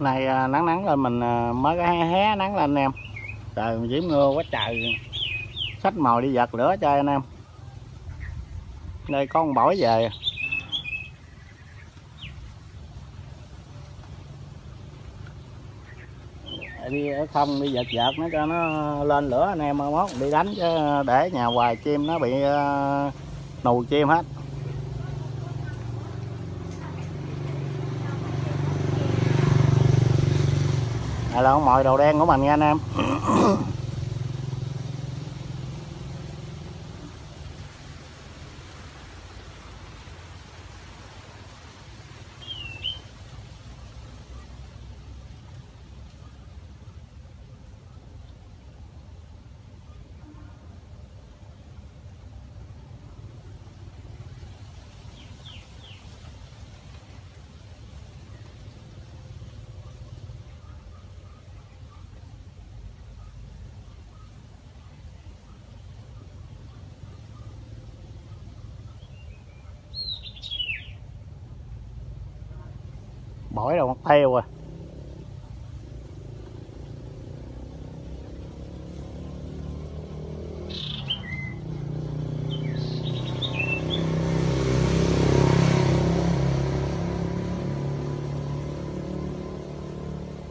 nay à, nắng nắng lên mình à, mới có hé, hé nắng lên anh em. Trời diễm mưa quá trời. Sách màu đi giật lửa chơi anh em. Đây có con bổi về. Đi ở không đi giật giật nó cho nó lên lửa anh em mốt đi đánh chứ để nhà hoài chim nó bị uh, nù chim hết. Là con mồi đầu đen của mình nha anh em. bỏi đầu con teo à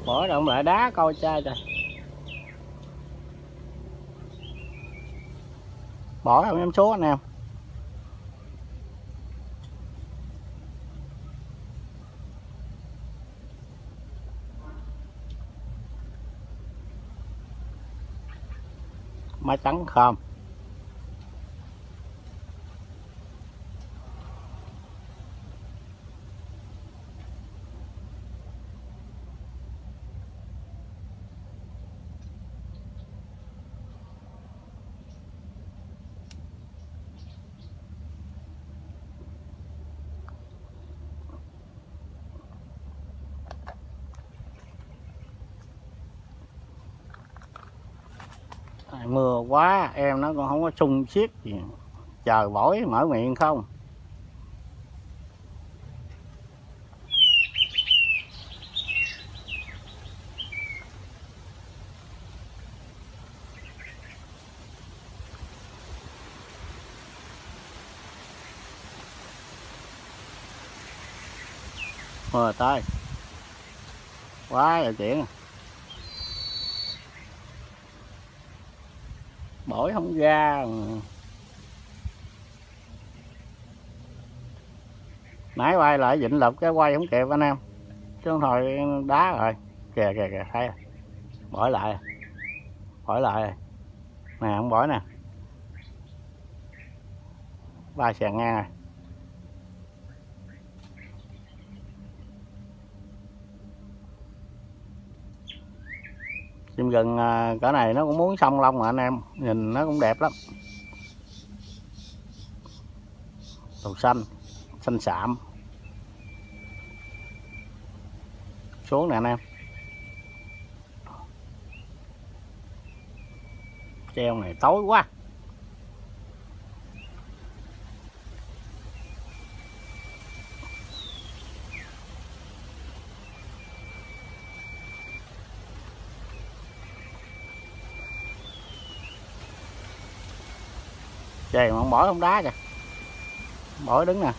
bỏ động lại đá coi chơi trời. Bỏ không em số anh em. Má trắng không mưa quá, em nó còn không có sung xiết gì. Chờ bổi mở miệng không? Mưa tới quá là chuyện. Bổi không ra. Nãy quay lại vịnh lộc cái quay không kịp anh em. Chứ thôi đá rồi. Kìa kìa kìa, thấy bỏi lại. Bỏi lại. Nè, không bỏi nè. Ba sàn ngang rồi. Chim gừng à, cỡ này nó cũng muốn xong lông mà anh em, nhìn nó cũng đẹp lắm. Đầu xanh xanh sạm. Xuống nè anh em. Treo này tối quá. Trời mà bỏ không đá kìa. Bỏ đứng nè.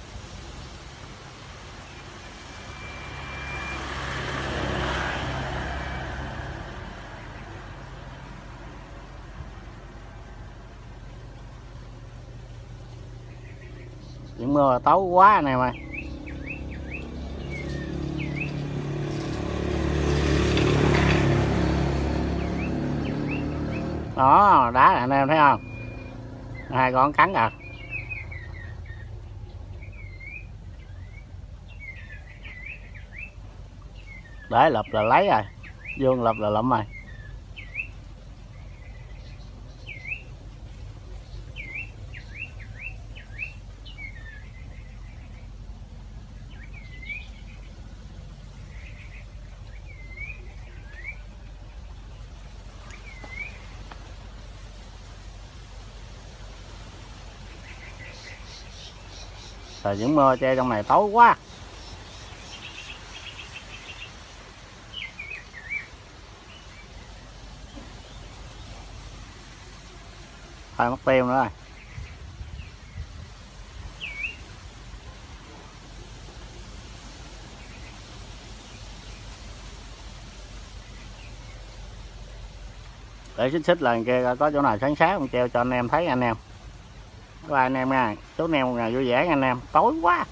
Những mưa tối quá này mà đó, đá anh em thấy không? Hai con cắn à? Để lập là lấy rồi. Vuông lập là lụm rồi. trời, những mưa che trong này tối quá. Hai mất tiêu nữa rồi. Để xích xích lần kia có chỗ nào sáng sáng không treo cho anh em, thấy anh em bye anh em nha chúc anh em một ngày vui vẻ nha anh em, tối quá.